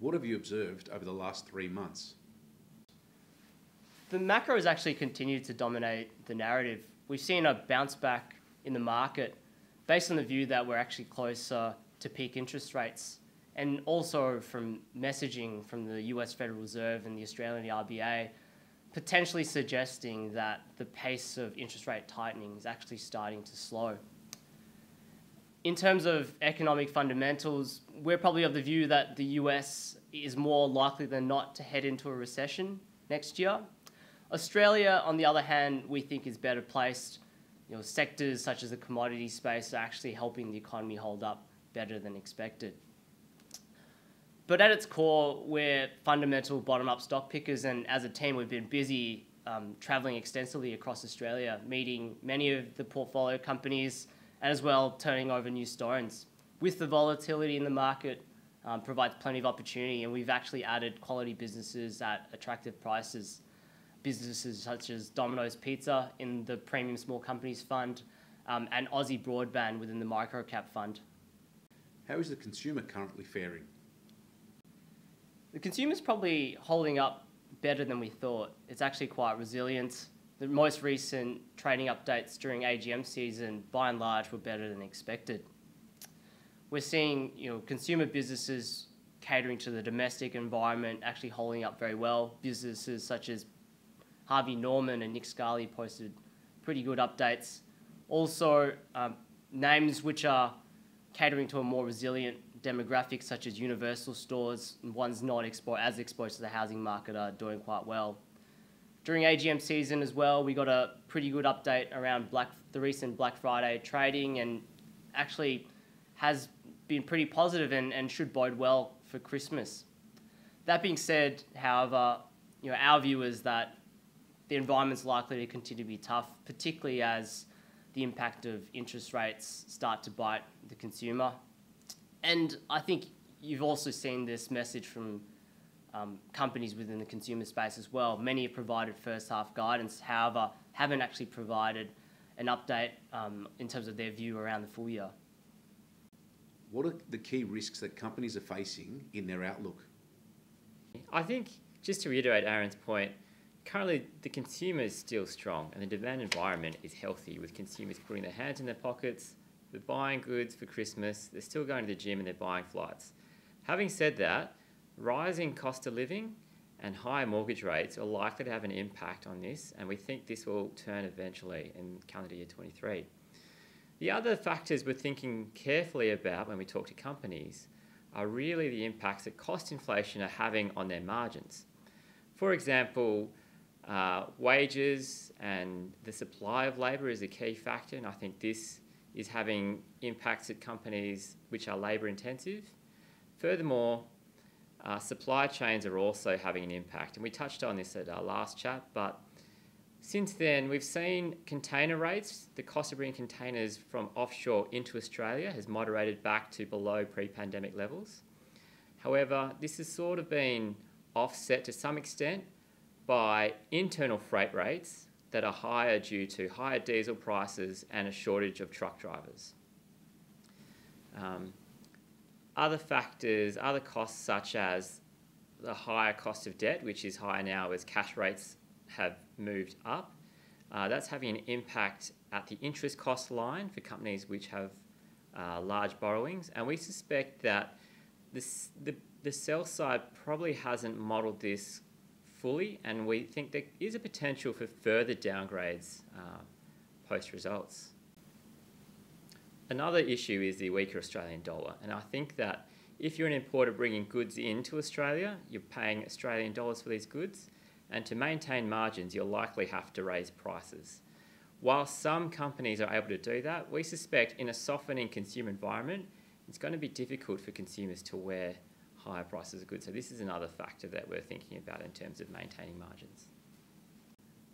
What have you observed over the last three months? The macro has actually continued to dominate the narrative. We've seen a bounce back in the market based on the view that we're actually closer to peak interest rates and also from messaging from the US Federal Reserve and the Australian RBA potentially suggesting that the pace of interest rate tightening is actually starting to slow. In terms of economic fundamentals, we're probably of the view that the US is more likely than not to head into a recession next year. Australia, on the other hand, we think is better placed. You know, sectors such as the commodity space are actually helping the economy hold up better than expected. But at its core, we're fundamental bottom-up stock pickers, and as a team, we've been busy um, traveling extensively across Australia, meeting many of the portfolio companies, and as well turning over new stones. With the volatility in the market, um, provides plenty of opportunity, and we've actually added quality businesses at attractive prices. Businesses such as Domino's Pizza in the Premium Small Companies Fund, um, and Aussie Broadband within the Microcap Fund. How is the consumer currently faring? The consumer's probably holding up better than we thought. It's actually quite resilient. The most recent trading updates during AGM season, by and large, were better than expected. We're seeing you know, consumer businesses catering to the domestic environment actually holding up very well. Businesses such as Harvey Norman and Nick Scali posted pretty good updates. Also, um, names which are catering to a more resilient demographic, such as universal stores ones not expo- as exposed to the housing market are doing quite well. During AGM season as well, we got a pretty good update around Black, the recent Black Friday trading and actually has been pretty positive and, and should bode well for Christmas. That being said, however, you know, our view is that the environment's likely to continue to be tough, particularly as the impact of interest rates start to bite the consumer and I think you've also seen this message from um, companies within the consumer space as well. Many have provided first half guidance, however, haven't actually provided an update um, in terms of their view around the full year. What are the key risks that companies are facing in their outlook? I think, just to reiterate Aaron's point, currently the consumer is still strong and the demand environment is healthy with consumers putting their hands in their pockets, they're buying goods for Christmas, they're still going to the gym and they're buying flights. Having said that, rising cost of living and higher mortgage rates are likely to have an impact on this, and we think this will turn eventually in calendar year 23. The other factors we're thinking carefully about when we talk to companies are really the impacts that cost inflation are having on their margins. For example, uh, wages and the supply of labour is a key factor, and I think this is having impacts at companies which are labour intensive. Furthermore, uh, supply chains are also having an impact, and we touched on this at our last chat, but since then we've seen container rates, the cost of bringing containers from offshore into Australia has moderated back to below pre-pandemic levels. However, this has sort of been offset to some extent by internal freight rates that are higher due to higher diesel prices and a shortage of truck drivers. Um, other factors, other costs such as the higher cost of debt, which is higher now as cash rates have moved up, uh, that's having an impact at the interest cost line for companies which have uh, large borrowings. And we suspect that this, the, the sell side probably hasn't modelled this fully, and we think there is a potential for further downgrades uh, post results. Another issue is the weaker Australian dollar, and I think that if you're an importer bringing goods into Australia, you're paying Australian dollars for these goods, and to maintain margins, you'll likely have to raise prices. While some companies are able to do that, we suspect in a softening consumer environment, it's going to be difficult for consumers to wear higher prices of goods. So this is another factor that we're thinking about in terms of maintaining margins.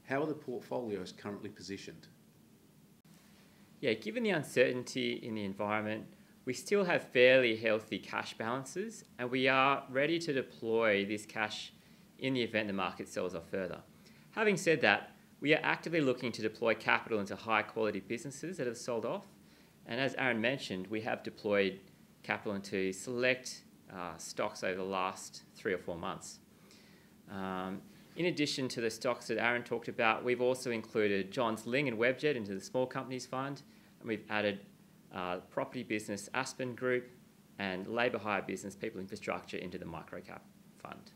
How are the portfolios currently positioned? Yeah, given the uncertainty in the environment, we still have fairly healthy cash balances and we are ready to deploy this cash in the event the market sells off further. Having said that, we are actively looking to deploy capital into high quality businesses that have sold off. And as Aaron mentioned, we have deployed capital into select uh, stocks over the last three or four months. Um, in addition to the stocks that Aaron talked about, we've also included Johns Lyng and Webjet into the Small Companies Fund, and we've added uh, property business Aspen Group and labour hire business People Infrastructure into the Microcap Fund.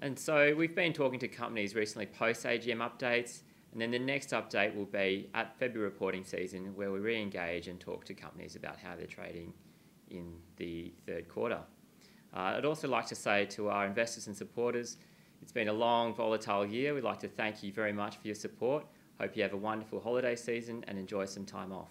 And so we've been talking to companies recently post AGM updates, and then the next update will be at February reporting season where we re engage and talk to companies about how they're trading in the third quarter. Uh, I'd also like to say to our investors and supporters, it's been a long, volatile year. We'd like to thank you very much for your support. Hope you have a wonderful holiday season and enjoy some time off.